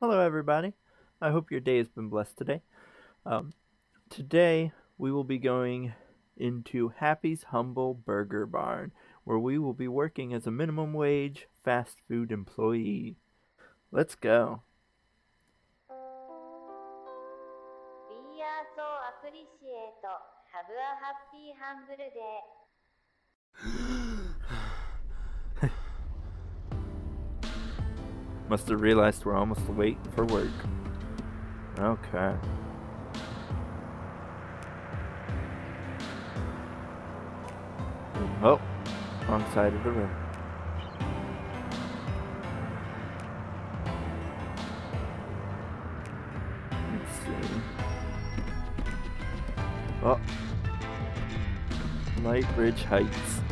Hello, everybody. I hope your day has been blessed today. Um, today, we will be going into Happy's Humble Burger Barn, where we will be working as a minimum wage fast food employee. Let's go. We are so appreciate. Have a happy humble day. Must have realized we're almost late for work. Okay. Oh, wrong side of the room. Let's see. Oh. Light Heights.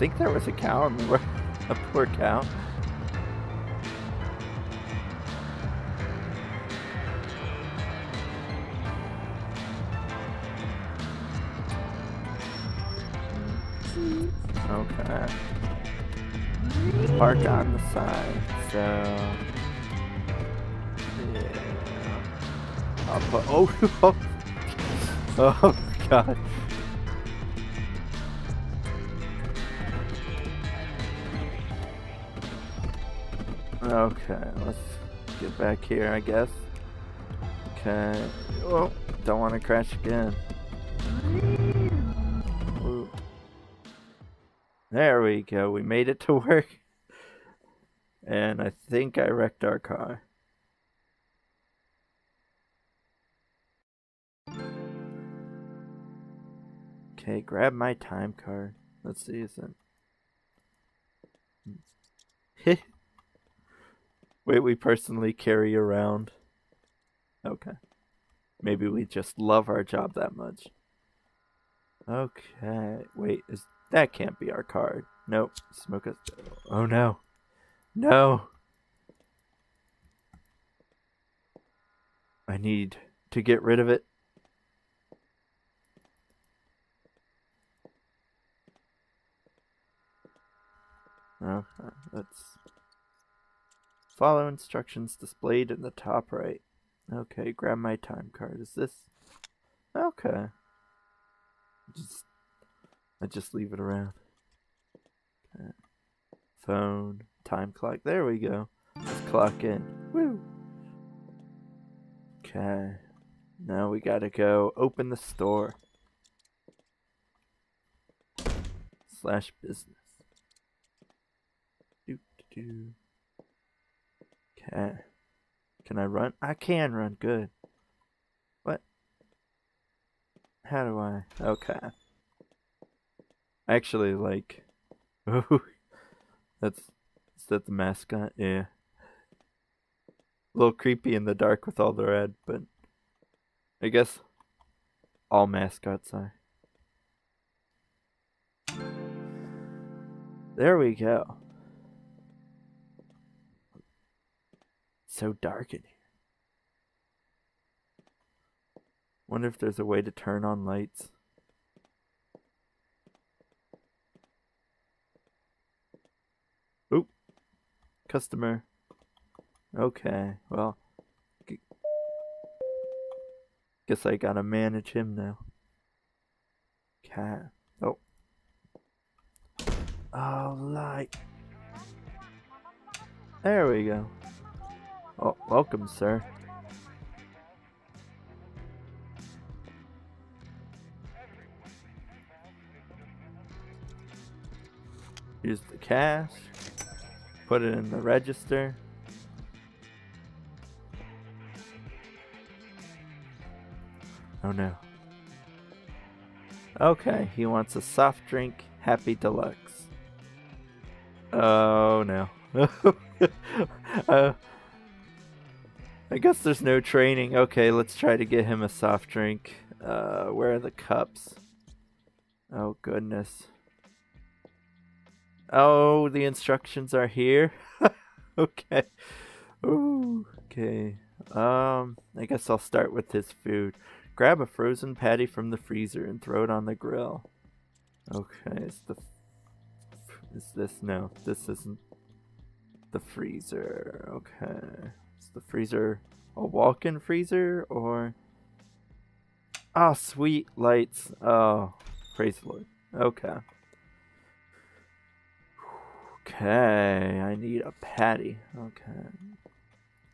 Think there was a cow. A poor cow. Okay. Park on the side, so yeah. I'll put oh, oh oh god. Okay, let's get back here, I guess. Okay. Oh, don't want to crash again. Ooh. There we go. We made it to work. And I think I wrecked our car. Okay, grab my time card. Let's see, is it? Wait, we personally carry around. Okay. Maybe we just love our job that much. Okay. Wait, is that can't be our card. Nope. Smoke us. Oh no. No. I need to get rid of it. Oh, okay, let's follow instructions displayed in the top right. Okay, grab my time card. Is this okay? Just I just leave it around. Okay. Phone, time clock. There we go. Let's clock in. Woo. Okay. Now we gotta go open the store. Slash business. Do do do. Can I run? I can run. Good. What? How do I? Okay. Actually, like, oh, that's is that the mascot? Yeah. A little creepy in the dark with all the red, but I guess all mascots are. There we go. So dark in here. Wonder if there's a way to turn on lights. Oop. Customer. Okay, well. Guess I gotta manage him now. Cat. Oh. Oh, light. There we go. Oh, welcome, sir. Use the cash. Put it in the register. Oh no. Okay, he wants a soft drink, Happy Deluxe. Oh no. uh, I guess there's no training. Okay, let's try to get him a soft drink. Uh, where are the cups? Oh, goodness. Oh, the instructions are here. okay. Ooh, okay. Um, I guess I'll start with his food. Grab a frozen patty from the freezer and throw it on the grill. Okay, is the is this no? This isn't the freezer. Okay, the freezer a walk-in freezer or? ah sweet lights. Oh, praise the Lord. Okay. Okay, I need a patty. Okay.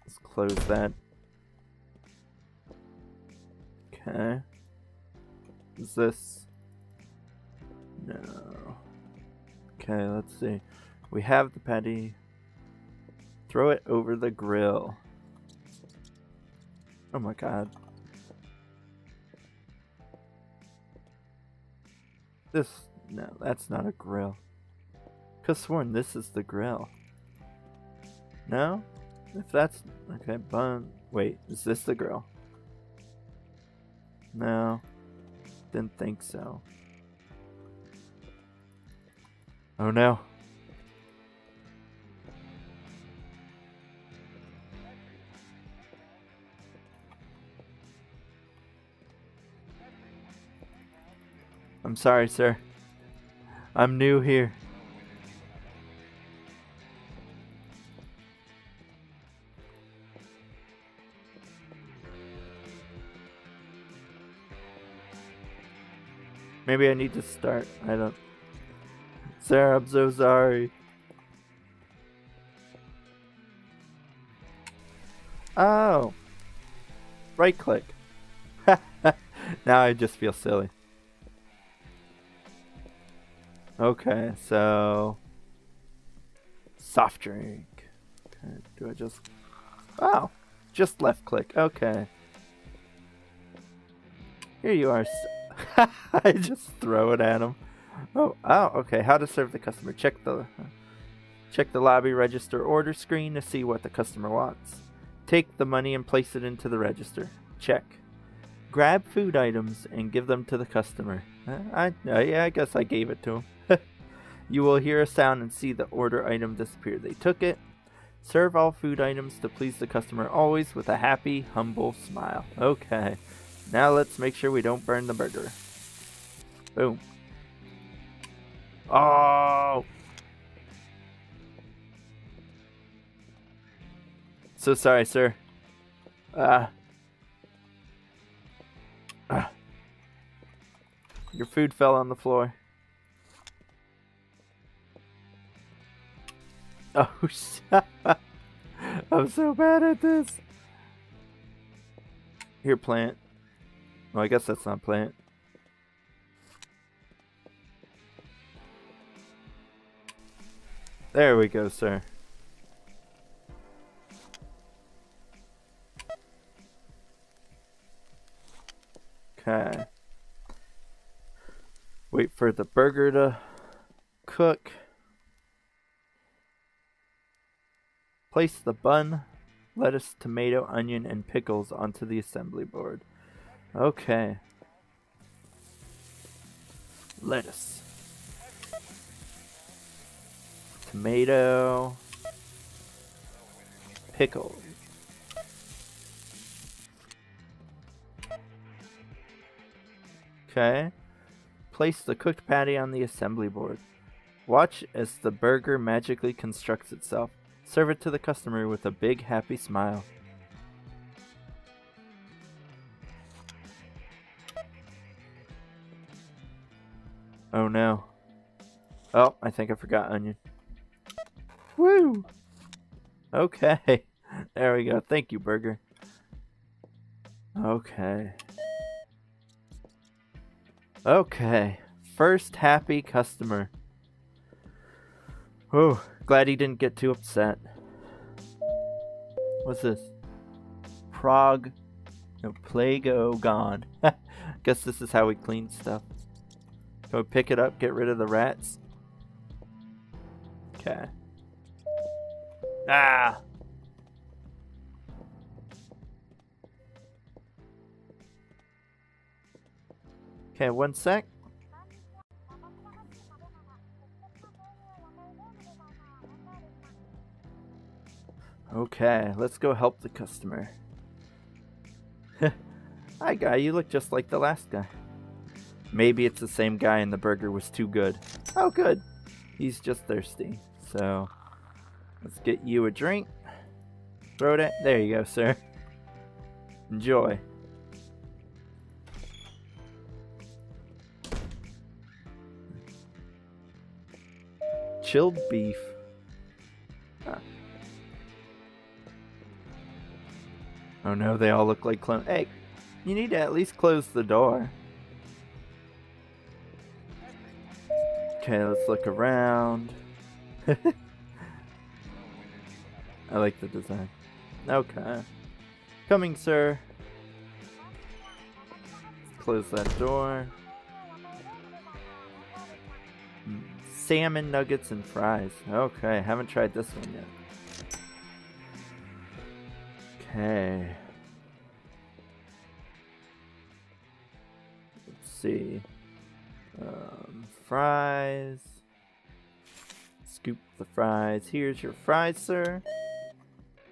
Let's close that. Okay. Is this... No. Okay, let's see. We have the patty. Throw it over the grill. Oh my god. This... No, that's not a grill. Could've sworn this is the grill. No? If that's... Okay, bun... Wait, is this the grill? No. Didn't think so. Oh no. I'm sorry, sir. I'm new here. Maybe I need to start. I don't. Sarah, I'm so sorry. Oh. Right click. now I just feel silly. Okay, so. Soft drink. Okay, do I just. Oh! Just left click. Okay. Here you are. I just throw it at him. Oh, oh, okay. How to serve the customer? Check the check the lobby register order screen to see what the customer wants. Take the money and place it into the register. Check. Grab food items and give them to the customer. Uh, I, uh, yeah, I guess I gave it to him. You will hear a sound and see the order item disappear. They took it. Serve all food items to please the customer always with a happy, humble smile. Okay. Now let's make sure we don't burn the burger. Boom. Oh! So sorry, sir. Ah. Uh. Your food fell on the floor. Oh, shit! I'm so bad at this. Here, plant. Well, I guess that's not plant. There we go, sir. Okay. Wait for the burger to cook. Place the bun, lettuce, tomato, onion, and pickles onto the assembly board. Okay. Lettuce. Tomato. Pickle. Okay. Place the cooked patty on the assembly board. Watch as the burger magically constructs itself. Serve it to the customer with a big happy smile. Oh no. Oh, I think I forgot onion. Woo! Okay. There we go. Thank you, burger. Okay. Okay. First happy customer. Oh, glad he didn't get too upset. What's this? Prague. No, Plago gone. Guess this is how we clean stuff. Go pick it up, get rid of the rats. Okay. Ah! Okay, one sec. Okay, let's go help the customer. Hi, guy. You look just like the last guy. Maybe it's the same guy and the burger was too good. Oh, good. He's just thirsty. So, let's get you a drink. Throw it. There you go, sir. Enjoy. Chilled beef. Oh no, they all look like clones. Hey, you need to at least close the door. Okay, let's look around. I like the design. Okay. Coming, sir. Close that door. Mm, Salmon nuggets and fries. Okay, haven't tried this one yet. Okay. Let's see. Um, fries. Scoop the fries. Here's your fries, sir.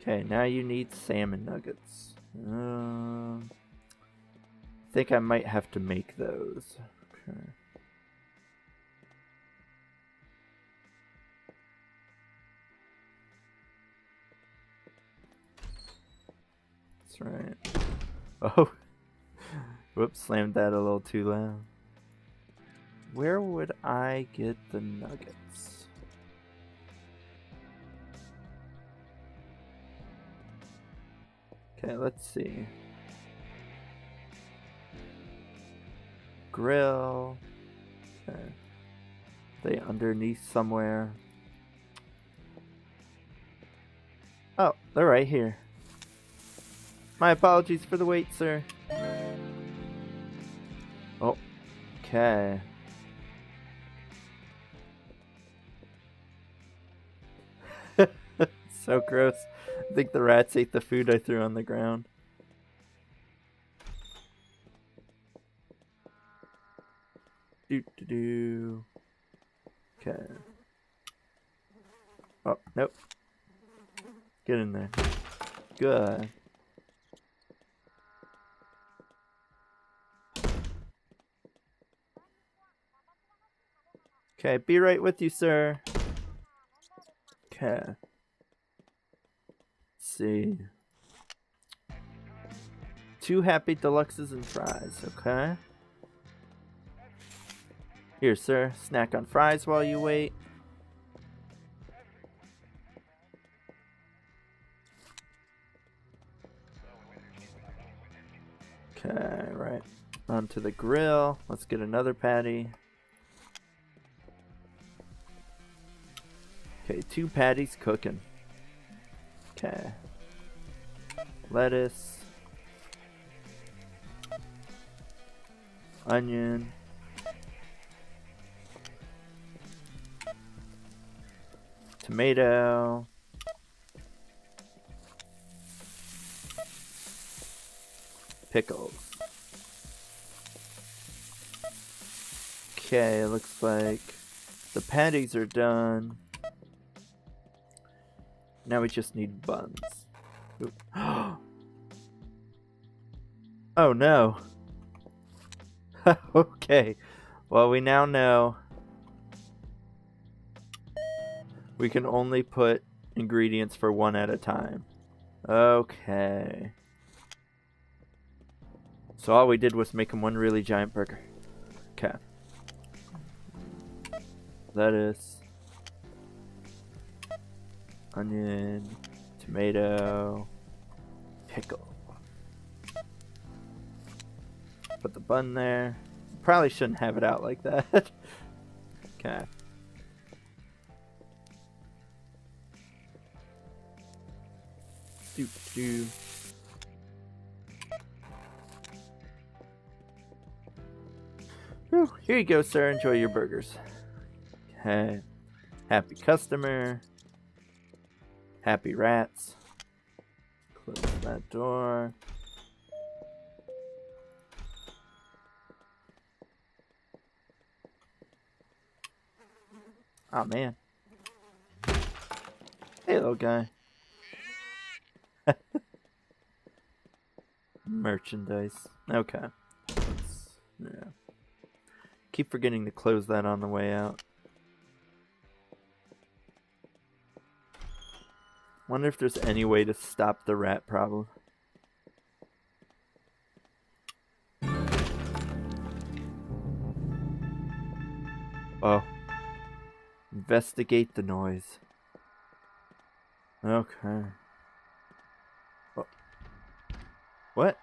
Okay, now you need salmon nuggets. Um, I think I might have to make those. Okay. That's right. Oh. Whoops, slammed that a little too loud. Where would I get the nuggets? Okay, let's see. Grill. Okay. They underneath somewhere. Oh, they're right here. My apologies for the wait, sir. Oh, okay. so gross. I think the rats ate the food I threw on the ground. Do do do. Okay. Oh, nope. Get in there. Good. Okay, be right with you, sir. Okay. Let's see. Two happy deluxes and fries, okay? Here, sir. Snack on fries while you wait. Okay, right. Onto the grill. Let's get another patty. Okay, two patties cooking. Okay. Lettuce. Onion. Tomato. Pickles. Okay, looks like the patties are done. Now we just need buns. oh no. okay. Well, we now know we can only put ingredients for one at a time. Okay. So all we did was make him one really giant burger. Okay. Lettuce onion, tomato, pickle. Put the bun there. Probably shouldn't have it out like that. okay. Do do. Whew, here you go, sir. Enjoy your burgers. Okay. Happy customer. Happy rats. Close that door. Oh man. Hey little guy. merchandise. Okay. Let's- yeah. Keep forgetting to close that on the way out. Wonder if there's any way to stop the rat problem. Oh. Investigate the noise. Okay. Oh. What?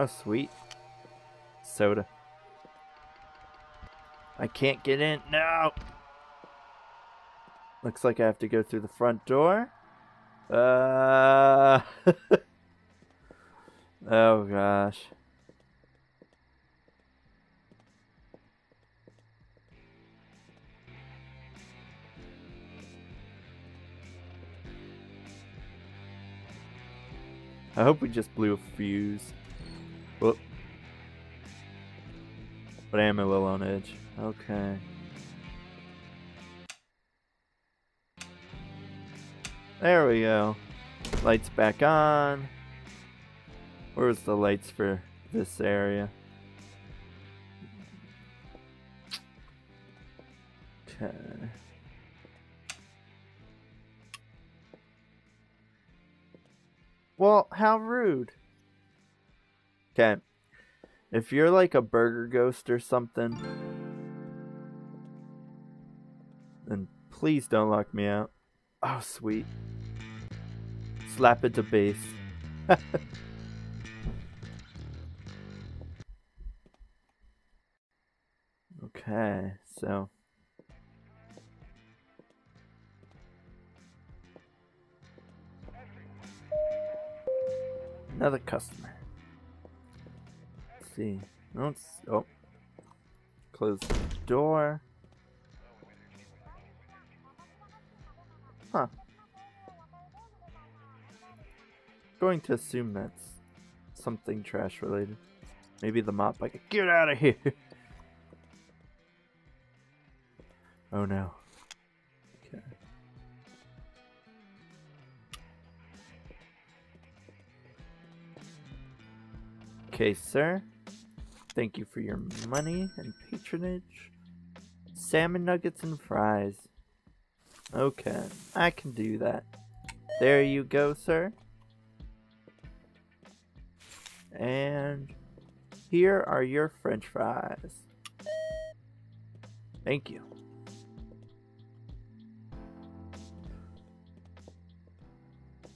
Oh, sweet. Soda. I can't get in. No! Looks like I have to go through the front door. Uh. oh gosh. I hope we just blew a fuse. Whoop. But I am a little on edge. Okay. There we go. Lights back on. Where's the lights for this area? Okay. Well, how rude. Okay. If you're like a burger ghost or something, then please don't lock me out. Oh, sweet. Slap it to base. okay, so. Another customer. See. No, oh. Close the door. Huh. Going to assume that's something trash related. Maybe the mop like get out of here. oh no. Okay. Okay, sir. Thank you for your money and patronage. Salmon nuggets and fries. Okay, I can do that. There you go, sir. And here are your french fries. Thank you.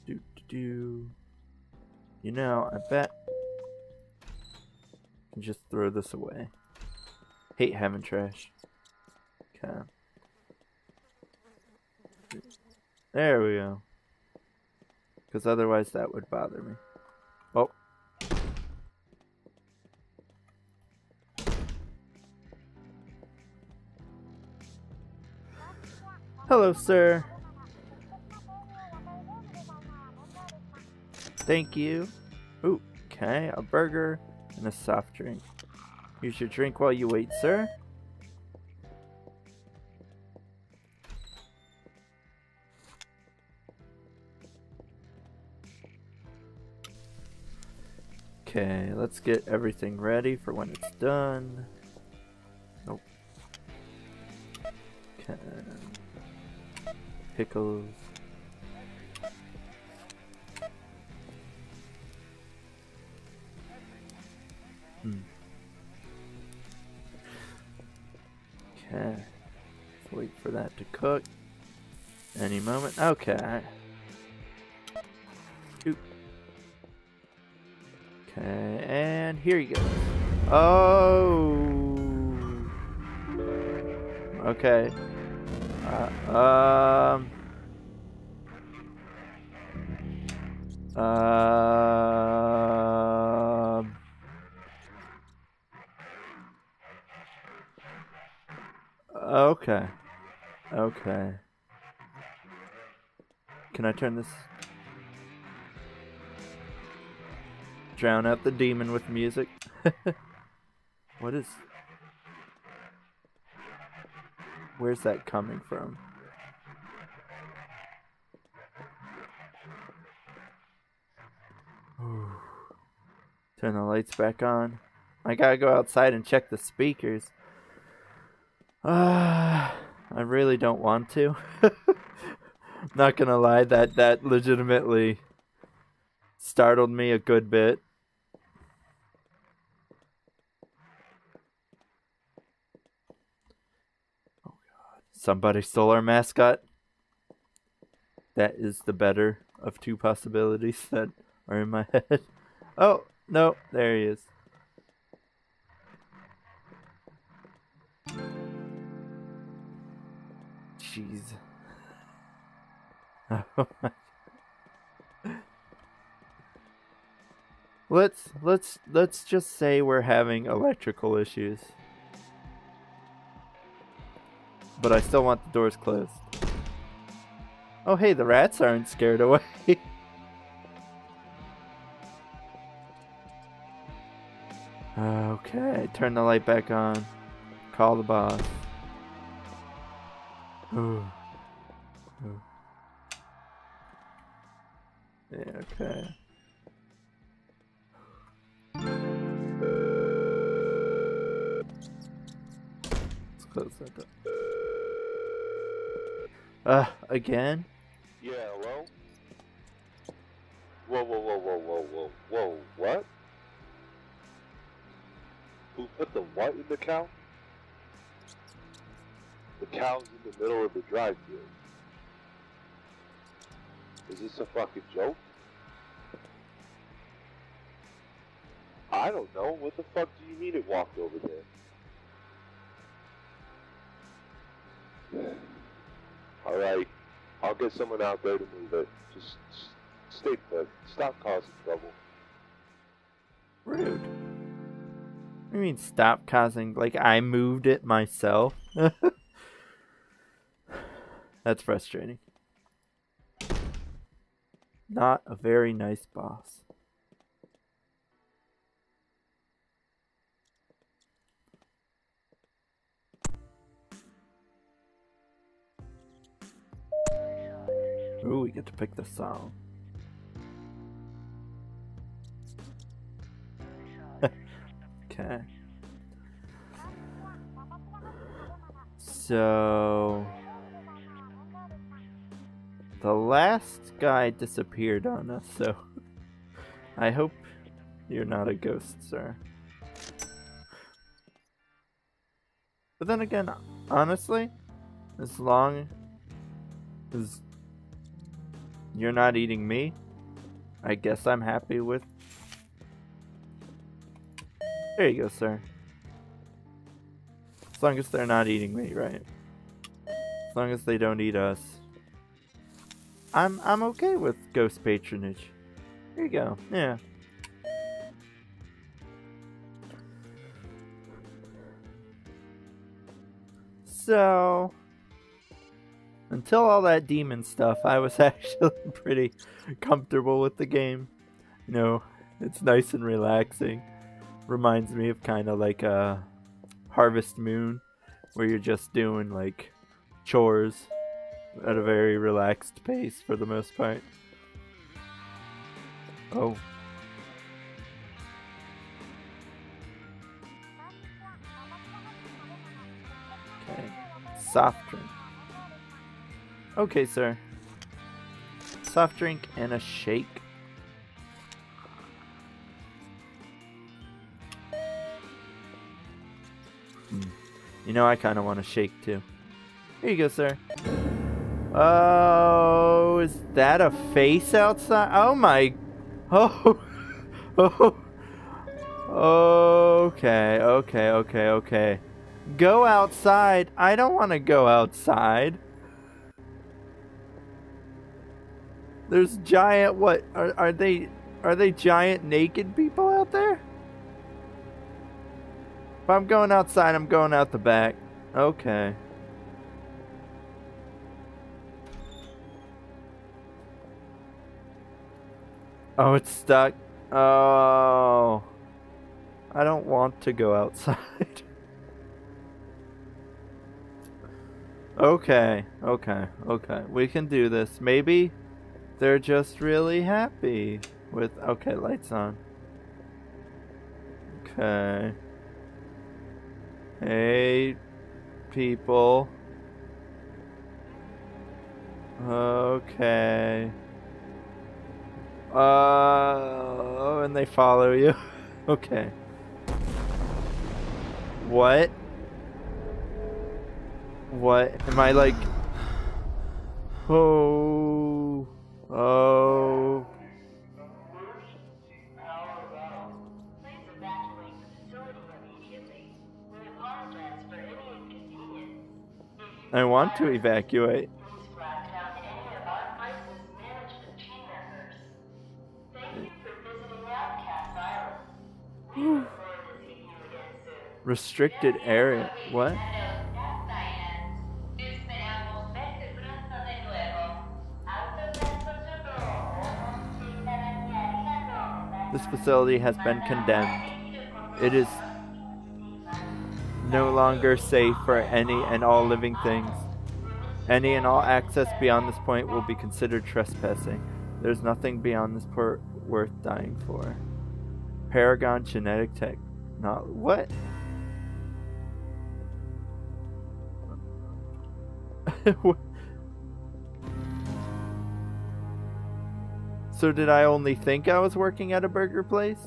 Do, do, do. You know, I bet can just throw this away. Hate having trash. Okay. There we go. Because otherwise that would bother me. Oh. Hello, sir. Thank you. Ooh, okay, a burger and a soft drink. Here's your drink while you wait, sir. Okay, let's get everything ready for when it's done. Nope. Okay. Pickles. Okay. Let's wait for that to cook. Any moment. Okay. Oop. Okay, and here you go. Oh. Okay. Uh, um. Um. Okay. Okay. Can I turn this? Drown out the demon with music. what is? where's that coming from? Turn the lights back on. I gotta go outside and check the speakers. Uh, I really don't want to. Not gonna lie, that that legitimately startled me a good bit. Oh god. Somebody stole our mascot. That is the better of two possibilities that are in my head. Oh, no, there he is. Jeez. Let's let's let's just say we're having electrical issues. But I still want the doors closed. Oh hey, the rats aren't scared away. okay, turn the light back on. Call the boss. Yeah, okay. Let's close that door. Uh, again? Yeah, hello? Whoa, whoa, whoa, whoa, whoa, whoa, whoa, what? Who put the what in the cow? The cow's in the middle of the drive-thru. Is this a fucking joke? I don't know. What the fuck do you mean it walked over there? Alright. I'll get someone out there to move it. Just stay put. Stop causing trouble. Rude. I mean, stop causing. Like, I moved it myself. That's frustrating. Not a very nice boss. Ooh, we get to pick the song. okay. So the last guy disappeared on us, so I hope you're not a ghost, sir. But then again, honestly, as long as you're not eating me, I guess I'm happy with. There you go, sir. As long as they're not eating me, right? As long as they don't eat us. I'm I'm okay with ghost patronage. Here you go. Yeah. So until all that demon stuff, I was actually pretty comfortable with the game. You know, it's nice and relaxing. Reminds me of kind of like a Harvest Moon, where you're just doing like chores at a very relaxed pace for the most part. Oh. Okay. Soft drink. Okay, sir. Soft drink and a shake. Hmm. You know, I kind of want a shake too. Here you go, sir. Oh, is that a face outside? Oh my. Oh. Oh. Okay, okay, okay, okay. Go outside. I don't want to go outside. There's giant what are are they are they giant naked people out there? If I'm going outside, I'm going out the back. Okay. Oh, it's stuck. Oh. I don't want to go outside. Okay, okay, okay. We can do this. Maybe they're just really happy with. Okay, lights on. Okay. Hey, people. Okay. Uh, and they follow you. okay. What? What? Am I like... Oh... Oh... Please evacuate the facility immediately. We apologize for any inconvenience. I want to evacuate. Restricted area. What? This facility has been condemned. It is no longer safe for any and all living things. Any and all access beyond this point will be considered trespassing. There's nothing beyond this port worth dying for. Paragon Genetic Tech. Not what? So did I only think I was working at a burger place?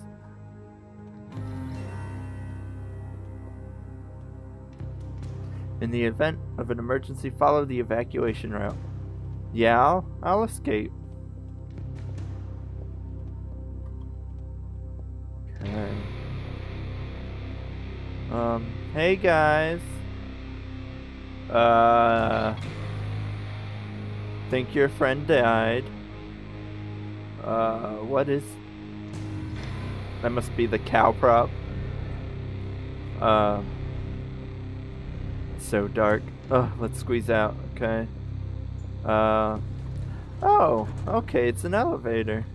In the event of an emergency, follow the evacuation route. Yeah, I'll, I'll escape. Um, hey guys. Uh, think your friend died. Uh, what is... That must be the cow prop. Um, so dark. Ugh, let's squeeze out, okay. Uh, oh, okay, it's an elevator.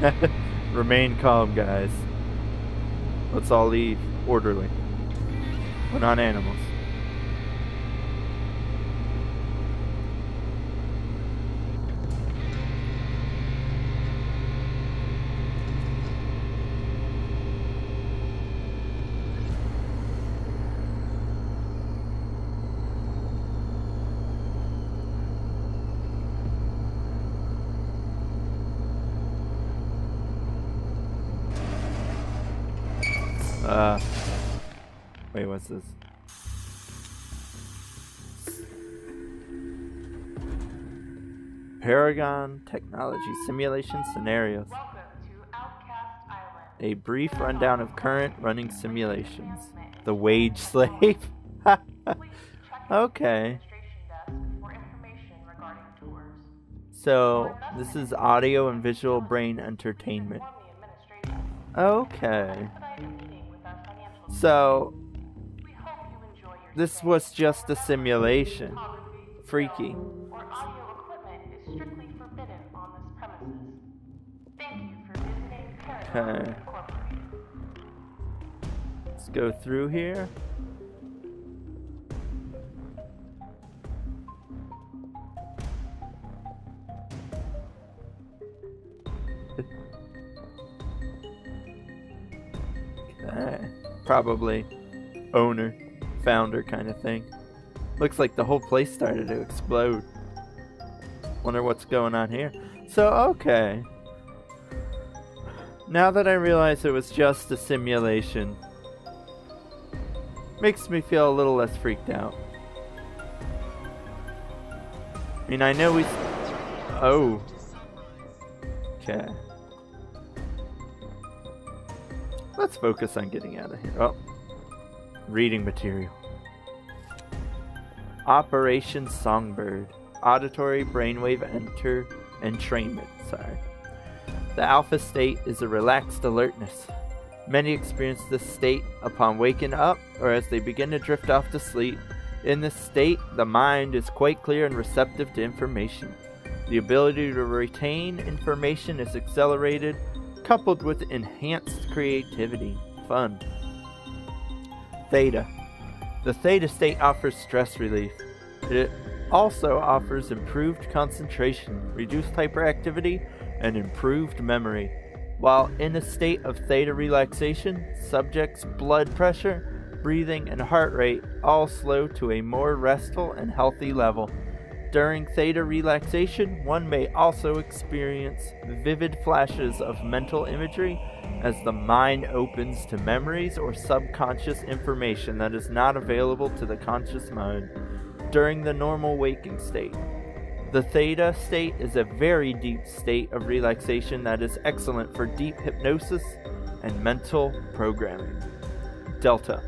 Remain calm, guys. Let's all leave orderly. We're not animals. Uh, wait, what's this? Paragon Technology Simulation Scenarios. A brief rundown of current running simulations. The Wage Slave. Okay. So, this is audio and visual brain entertainment. Okay. So, this was just a simulation. Freaky. Okay. Let's go through here. okay. Probably owner, founder kind of thing. Looks like the whole place started to explode. Wonder what's going on here. So, okay. Now that I realize it was just a simulation, makes me feel a little less freaked out. I mean, I know we. Oh. Okay. Let's focus on getting out of here. Oh. Reading material. Operation Songbird. Auditory brainwave enter entrainment. Sorry. The alpha state is a relaxed alertness. Many experience this state upon waking up or as they begin to drift off to sleep. In this state, the mind is quite clear and receptive to information. The ability to retain information is accelerated coupled with enhanced creativity. Fun. Theta. The theta state offers stress relief. It also offers improved concentration, reduced hyperactivity, and improved memory. While in a state of theta relaxation, subjects' blood pressure, breathing, and heart rate all slow to a more restful and healthy level. During theta relaxation, one may also experience vivid flashes of mental imagery as the mind opens to memories or subconscious information that is not available to the conscious mind during the normal waking state. The theta state is a very deep state of relaxation that is excellent for deep hypnosis and mental programming. Delta.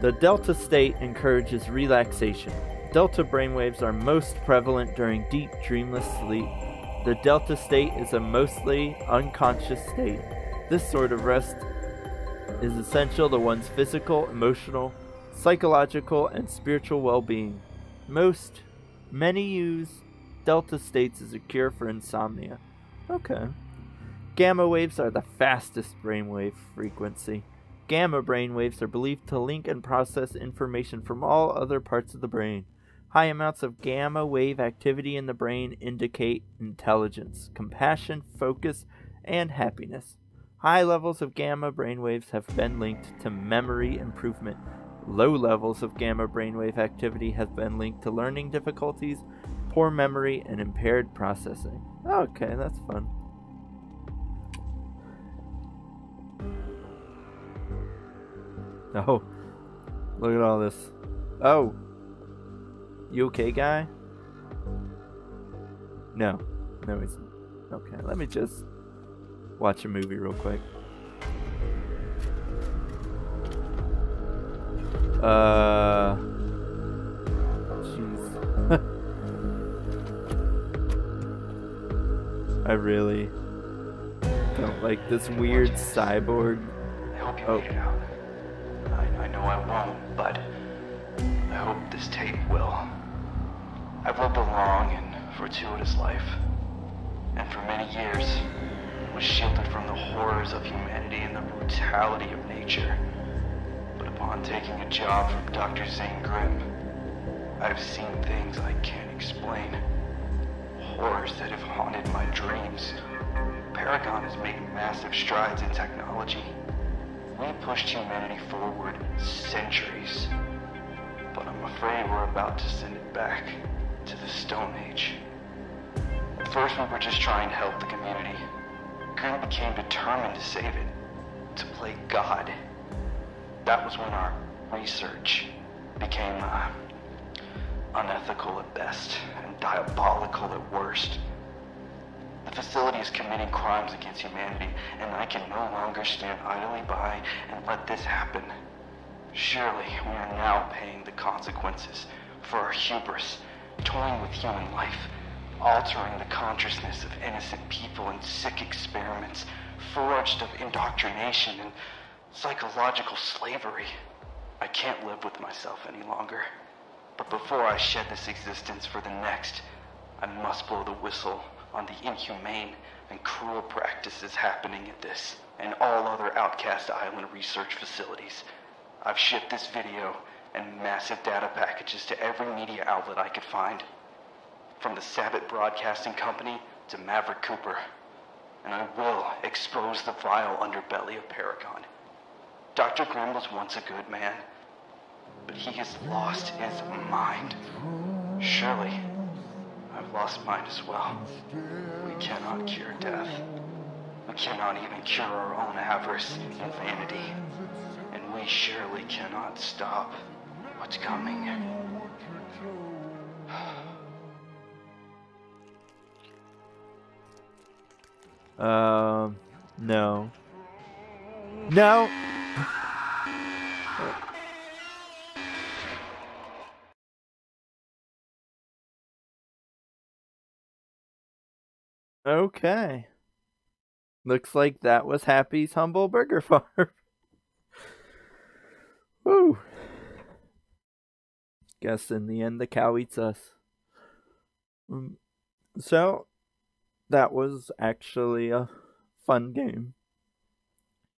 The delta state encourages relaxation. Delta brainwaves are most prevalent during deep dreamless sleep. The delta state is a mostly unconscious state. This sort of rest is essential to one's physical, emotional, psychological, and spiritual well being. Most, many use delta states as a cure for insomnia. Okay. Gamma waves are the fastest brainwave frequency. Gamma brainwaves are believed to link and process information from all other parts of the brain. High amounts of gamma wave activity in the brain indicate intelligence, compassion, focus, and happiness. High levels of gamma brainwaves have been linked to memory improvement. Low levels of gamma brainwave activity have been linked to learning difficulties, poor memory, and impaired processing. Okay, that's fun. Oh, look at all this. Oh, you okay, guy? No. No, he's. Okay, let me just watch a movie real quick. Uh. Jeez. I really don't like this weird cyborg. I hope you Oh. it out. I, I know I won't, but I hope this tape will. I've lived a long and fortuitous life, and for many years was shielded from the horrors of humanity and the brutality of nature. But upon taking a job from Dr. Zane Grimm, I've seen things I can't explain. Horrors that have haunted my dreams. Paragon has made massive strides in technology. We pushed humanity forward centuries. But I'm afraid we're about to send it back to the Stone Age. At first, we were just trying to help the community. Grimm became determined to save it, to play God. That was when our research became uh, unethical at best and diabolical at worst. The facility is committing crimes against humanity, and I can no longer stand idly by and let this happen. Surely we are now paying the consequences for our hubris, toying with human life, altering the consciousness of innocent people in sick experiments, forged of indoctrination and psychological slavery. I can't live with myself any longer. But before I shed this existence for the next, I must blow the whistle on the inhumane and cruel practices happening at this and all other Outcast Island research facilities. I've shipped this video and massive data packages to every media outlet I could find, from the Sabbath Broadcasting Company to Maverick Cooper. And I will expose the vile underbelly of Paragon. Dr. Grimm was once a good man, but he has lost his mind. Surely, I've lost mine as well. We cannot cure death. We cannot even cure our own avarice and vanity. And we surely cannot stop what's coming. Um, no. No! Okay. Looks like that was Happy's Humble Burger Farm. Woo! Guess in the end the cow eats us. Um, so, that was actually a fun game.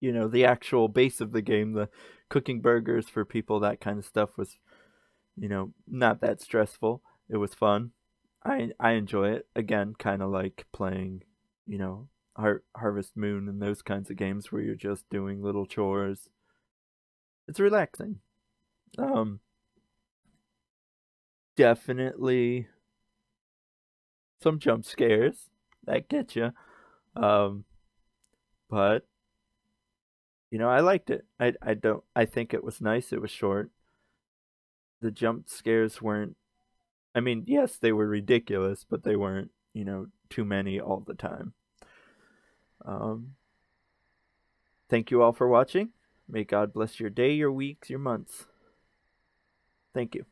You know, the actual base of the game, the cooking burgers for people, that kind of stuff was, you know, not that stressful. It was fun. I I enjoy it. Again, kind of like playing, you know, Har- Harvest Moon and those kinds of games where you're just doing little chores. It's relaxing. Um definitely some jump scares that get you. Um but you know, I liked it. I I don't I think it was nice. It was short. The jump scares weren't I mean, yes, they were ridiculous, but they weren't, you know, too many all the time. Um, thank you all for watching. May God bless your day, your weeks, your months. Thank you.